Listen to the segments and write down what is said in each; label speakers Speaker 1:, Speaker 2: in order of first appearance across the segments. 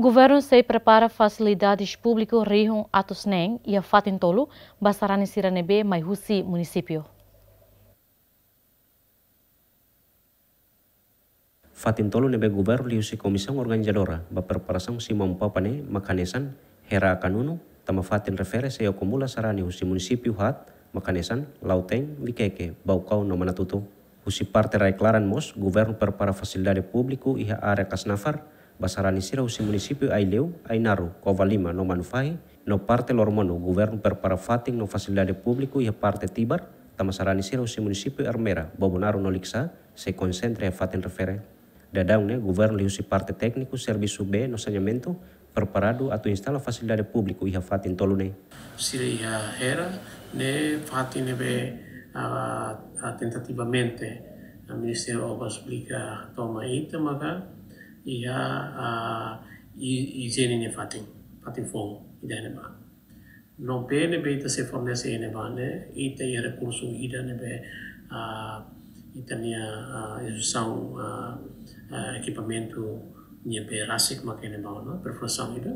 Speaker 1: Governo se prepara facilidades públicas rihung atos neng e a fatin tolo basarani siranebe mai husi município.
Speaker 2: Fatin nebe governo liusi comissão organizadora ba preparação si mampapane makanesan hera kanunu tama fatin refere se acumula sarani husi município hat makanesan lauteng vikeke baukau no manatuto. Husi parte rai klaran mos governo prepara facilidade público iha area kasnafar basarani sira husi município Aileu, Ainaru, Covalima no manufai no parte lormono governo prepara fatin no facilidade público iha parte tibar tama sarani sira husi município Armera, Bobonaru no Liksa se concentra a fatin refere. Dadang né, governo liusi parte técnico, serviço B no saneamento, preparado a instala facilidade pública e fatin tolu né.
Speaker 3: Era, né, fatin be a, a tentativamente o Ministério da Obras Públicas toma ita maka ia a higiene ne fatin, fatin fogo, ida ne ba. Non bene be ita se fornece ne ba ne, ita ia recurso ida ne be a ita nia a execução uh, equipamento nia be rasik makene ba no? Perforação ida.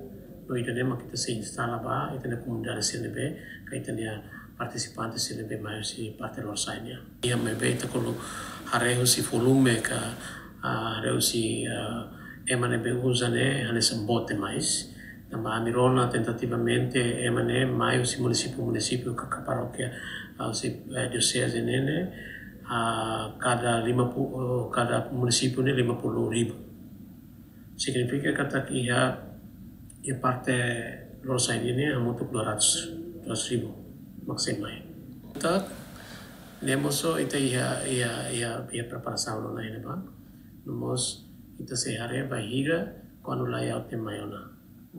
Speaker 3: No ida nema kita se instala ba ita ne comunidade se ne be ka ita nia participantes se ne be mai si parte lo sainia ia me be ita kolo hareu si volume ka uh, hareu si uh, emane usane ane sambote mais Nama Amirona tentativamente emane mai si município município ka paróquia uh, si uh, diocese nene cada lima cada município ni lima puluh ribu. Significa kata ia ia parte rosa ini untuk dua ratus dua ribu maksimal. Kita nemoso ita ia ia ia ia na ina ba. Nomos ita se hare bahira quando layout de maiona.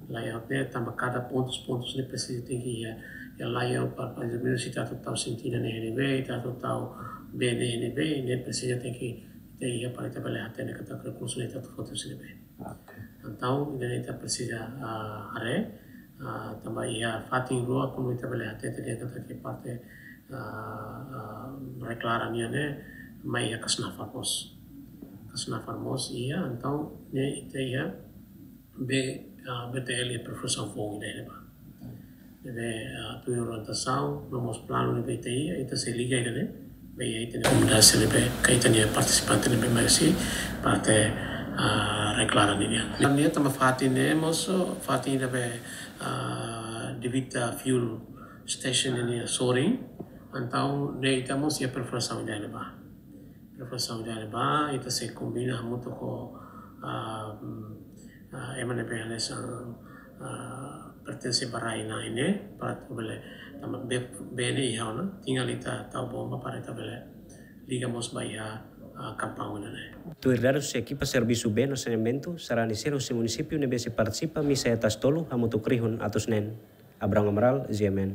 Speaker 3: Layout de tambah cada pontos pontos ni precisa tem que ia ia layout para para exemplo se tá total sentido na NB, tá total BNNB, ne precisa tem que ter ia para ita bale hatene kata recurso ita foto sini be. Então, ida ita precisa hare tambah ia fating rua kuno ita bale hatene dia kata ke parte reclaran ia ne mai ia kasna farmos. Kasna farmos ia então ne ita ia be uh, BTL ia profusão fogo ida ne ba. Deve uh, tu orientação, nomos plano ne BTI, ita se liga ida ne. Bem, tem comunidade lebih kaitannya partisipan lebih masih parte reklaran ini. Ini tambah fatin ne moso fatin lebih uh, divita fuel station ini soaring antau ne ita mos ya perforação professor de Alba, ita se combina muito com um, a uh, MNPLS ang uh, pertensi barai na ini para bele tama be bene ihaw na tinggal ita tau bomba para ita bele liga mos ba iha uh,
Speaker 2: Tu errar se equipa servisu B no saneamento será nisero se município nebe se participa misa etas tolu hamutukrihun atus nen. Abraham Amaral, Ziemen.